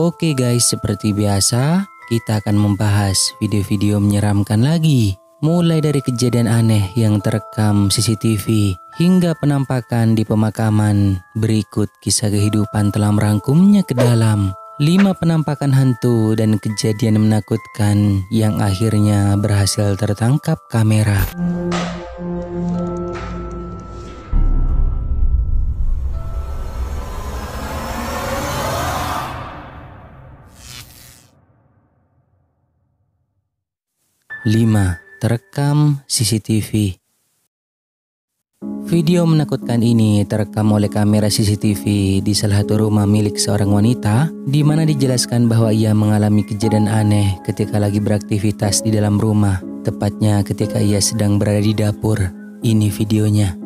Oke guys, seperti biasa, kita akan membahas video-video menyeramkan lagi. Mulai dari kejadian aneh yang terekam CCTV hingga penampakan di pemakaman. Berikut kisah kehidupan telah merangkumnya ke dalam. Lima penampakan hantu dan kejadian menakutkan yang akhirnya berhasil tertangkap kamera. 5. Terekam CCTV Video menakutkan ini terekam oleh kamera CCTV di salah satu rumah milik seorang wanita di mana dijelaskan bahwa ia mengalami kejadian aneh ketika lagi beraktivitas di dalam rumah, tepatnya ketika ia sedang berada di dapur. Ini videonya.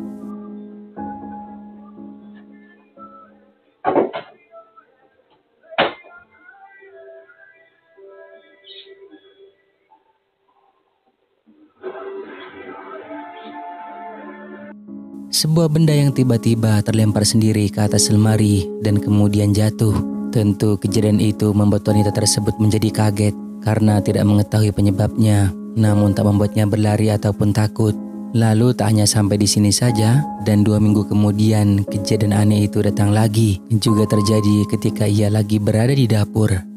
Sebuah benda yang tiba-tiba terlempar sendiri ke atas lemari dan kemudian jatuh. Tentu kejadian itu membuat wanita tersebut menjadi kaget karena tidak mengetahui penyebabnya, namun tak membuatnya berlari ataupun takut. Lalu tak hanya sampai di sini saja, dan dua minggu kemudian kejadian aneh itu datang lagi, juga terjadi ketika ia lagi berada di dapur.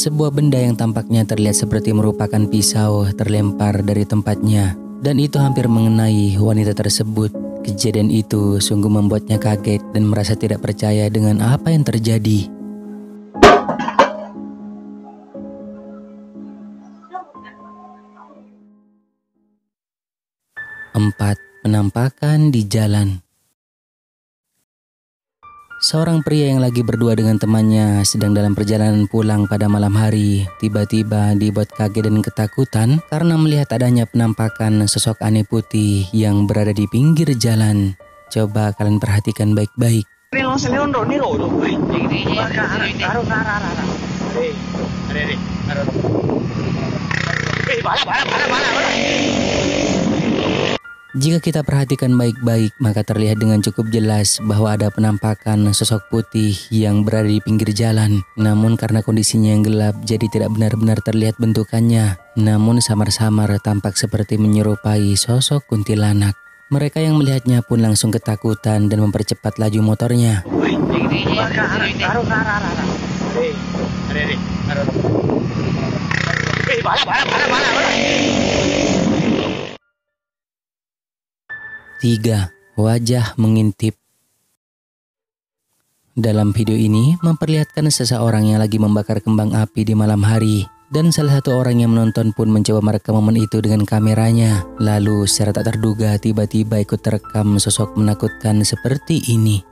Sebuah benda yang tampaknya terlihat seperti merupakan pisau terlempar dari tempatnya dan itu hampir mengenai wanita tersebut. Kejadian itu sungguh membuatnya kaget dan merasa tidak percaya dengan apa yang terjadi. Empat, penampakan di jalan. Seorang pria yang lagi berdua dengan temannya sedang dalam perjalanan pulang pada malam hari, tiba-tiba dibuat kaget dan ketakutan karena melihat adanya penampakan sosok aneh putih yang berada di pinggir jalan. Coba kalian perhatikan baik-baik. Jika kita perhatikan baik-baik, maka terlihat dengan cukup jelas bahwa ada penampakan sosok putih yang berada di pinggir jalan. Namun karena kondisinya yang gelap, jadi tidak benar-benar terlihat bentukannya. Namun samar-samar tampak seperti menyerupai sosok kuntilanak. Mereka yang melihatnya pun langsung ketakutan dan mempercepat laju motornya. Tiga, wajah mengintip. Dalam video ini memperlihatkan seseorang yang lagi membakar kembang api di malam hari dan salah satu orang yang menonton pun mencoba merekam momen itu dengan kameranya. Lalu secara tak terduga tiba-tiba ikut terekam sosok menakutkan seperti ini.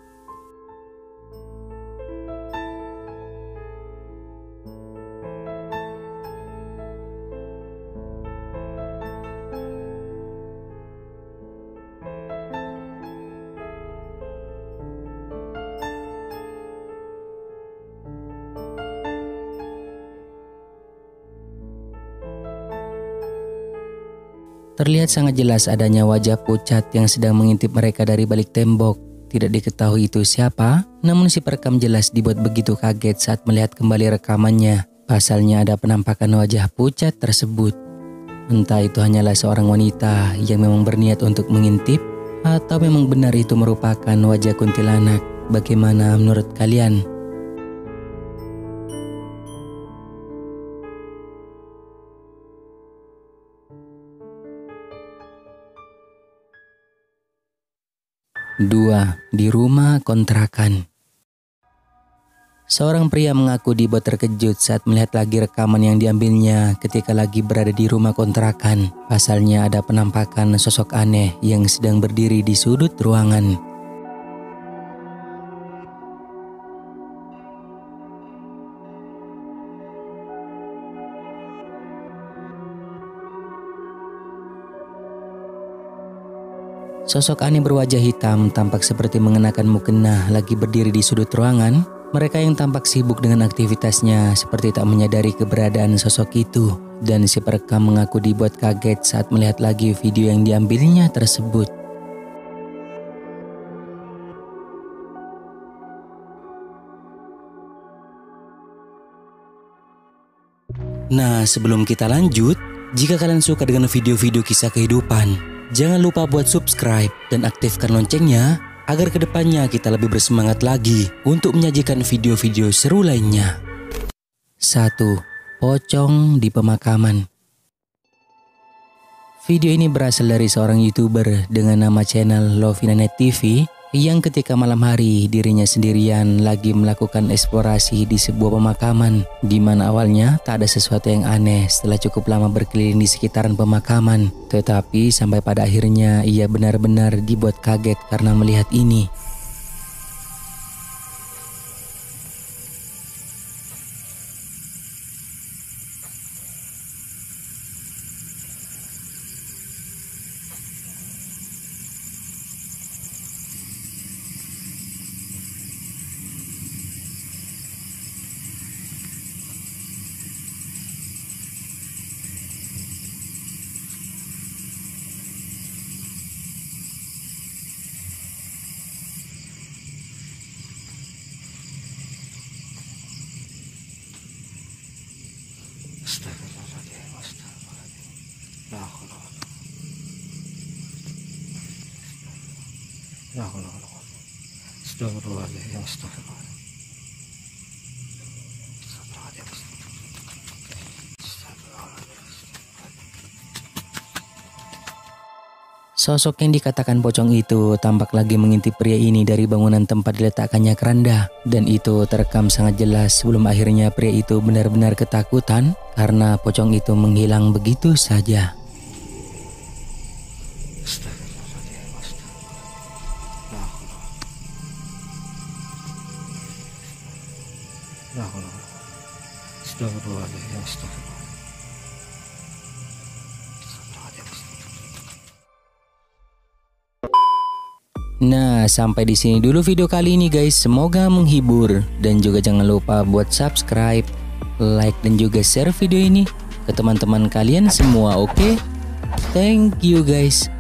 Terlihat sangat jelas adanya wajah pucat yang sedang mengintip mereka dari balik tembok. Tidak diketahui itu siapa, namun si perekam jelas dibuat begitu kaget saat melihat kembali rekamannya. Pasalnya ada penampakan wajah pucat tersebut. Entah itu hanyalah seorang wanita yang memang berniat untuk mengintip, atau memang benar itu merupakan wajah kuntilanak. Bagaimana menurut kalian? Dua, di rumah kontrakan. Seorang pria mengaku dibuat terkejut saat melihat lagi rekaman yang diambilnya ketika lagi berada di rumah kontrakan. Pasalnya ada penampakan sosok aneh yang sedang berdiri di sudut ruangan. Sosok aneh berwajah hitam tampak seperti mengenakan mukena lagi berdiri di sudut ruangan. Mereka yang tampak sibuk dengan aktivitasnya seperti tak menyadari keberadaan sosok itu. dan si perekam mengaku dibuat kaget saat melihat lagi video yang diambilnya tersebut. Nah, sebelum kita lanjut, jika kalian suka dengan video-video kisah kehidupan, jangan lupa buat subscribe dan aktifkan loncengnya agar ke depannya kita lebih bersemangat lagi untuk menyajikan video-video seru lainnya. 1. Pocong di pemakaman Video ini berasal dari seorang youtuber dengan nama channel Lovinanet TV yang ketika malam hari dirinya sendirian lagi melakukan eksplorasi di sebuah pemakaman di mana awalnya tak ada sesuatu yang aneh setelah cukup lama berkeliling di sekitaran pemakaman. Tetapi sampai pada akhirnya ia benar-benar dibuat kaget karena melihat ini Astagfirullahaladzim, astagfirullahaladzim. La haula wala quwwata. Sosok yang dikatakan pocong itu tampak lagi mengintip pria ini dari bangunan tempat diletakkannya keranda dan itu terekam sangat jelas sebelum akhirnya pria itu benar-benar ketakutan karena pocong itu menghilang begitu saja. Nah, sampai di sini dulu video kali ini guys. Semoga menghibur dan juga jangan lupa buat subscribe, like dan juga share video ini ke teman-teman kalian semua, oke? Okay? Thank you guys.